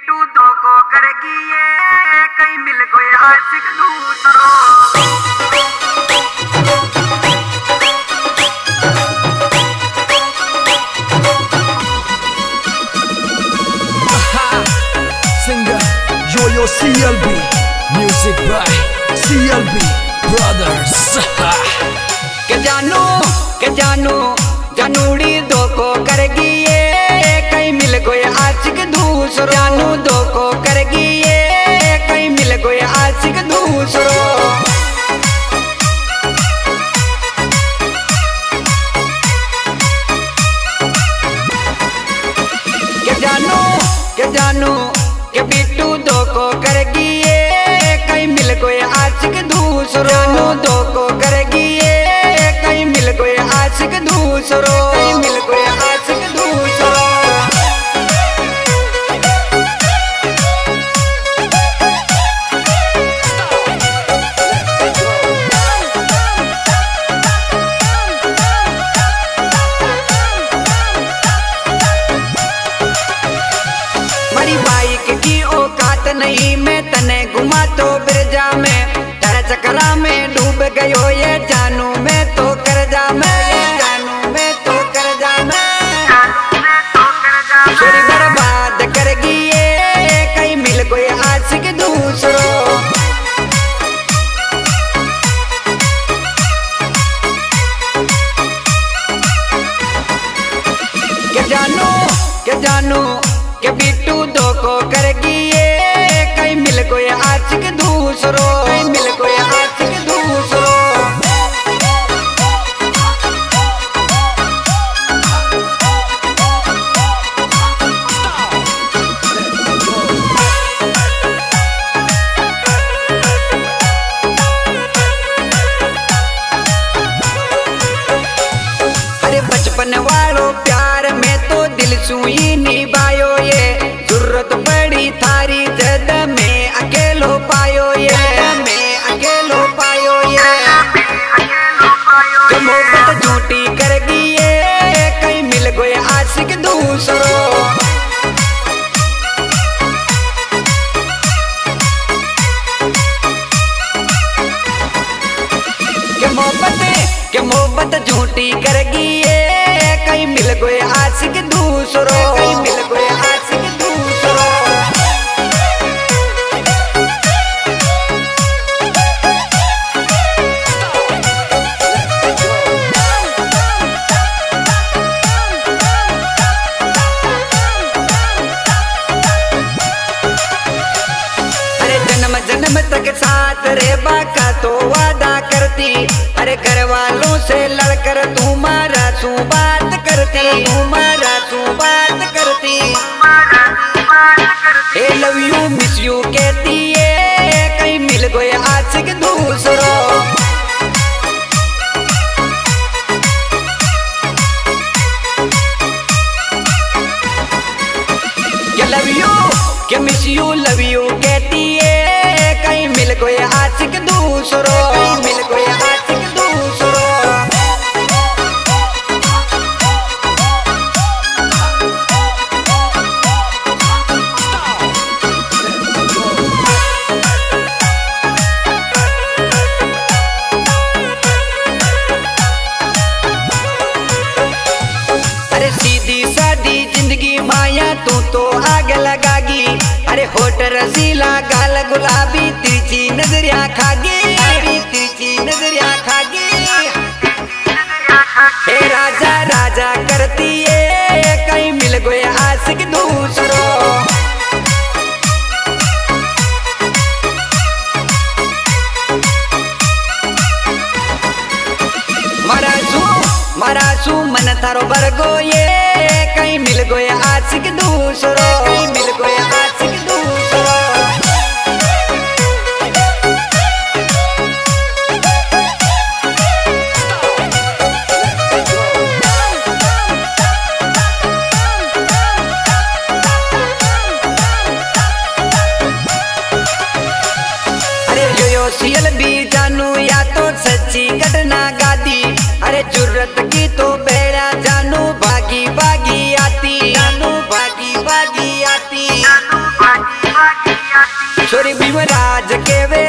बिट्टू दो को करेगी ये कहीं मिल गए आशिक दूसरों। Singer CLB Music by CLB Brothers. के जानू के जानू जानूड़ी दो को कहीं मिल गए आशिक दूसरो। जानू दो को करेगी ये कहीं मिल गए आशिक दूसरो। के जानू के जानू के बिट्टू दो को करेगी ये कहीं मिल गए आशिक दूसरो। जानू दो को करेगी ये कहीं मिल गए आशिक दूसरो। कहीं मिल नहीं मैं तने घुमा तो बिरजा में। तेरे चकरा में डूब गयो ये जानू मैं तो कर जा मैं। जानू मैं तो कर जा मैं। बर्बाद करेगी ये। कहीं मिल गए दूसरो। के जानू के जानू के दो को करेगी? मोहब्बत झूठी करेगी ये, कहीं मिल गए आशिक दूसरो। के मोहब्बत के मोहब्बत झूठी करेगी ये, कहीं मिल गए आशिक दूसरो। तक साथ रे बाका तो वादा करती। अरे घर वालों से लड़कर तुम्हारा सू बात करती। तुम्हारा सू बात होठ रसीला गाल, गुलाबी, तिरछी, नज़रिया खागी। तिरछी नज़रिया खागी। हे राजा राजा करती है, कहीं मिल गए आशिक दूसरो। मरासू मरासू मन थारो बरगो ये, कहीं मिल गए आशिक दूसरो। छोरी भीमराज के वे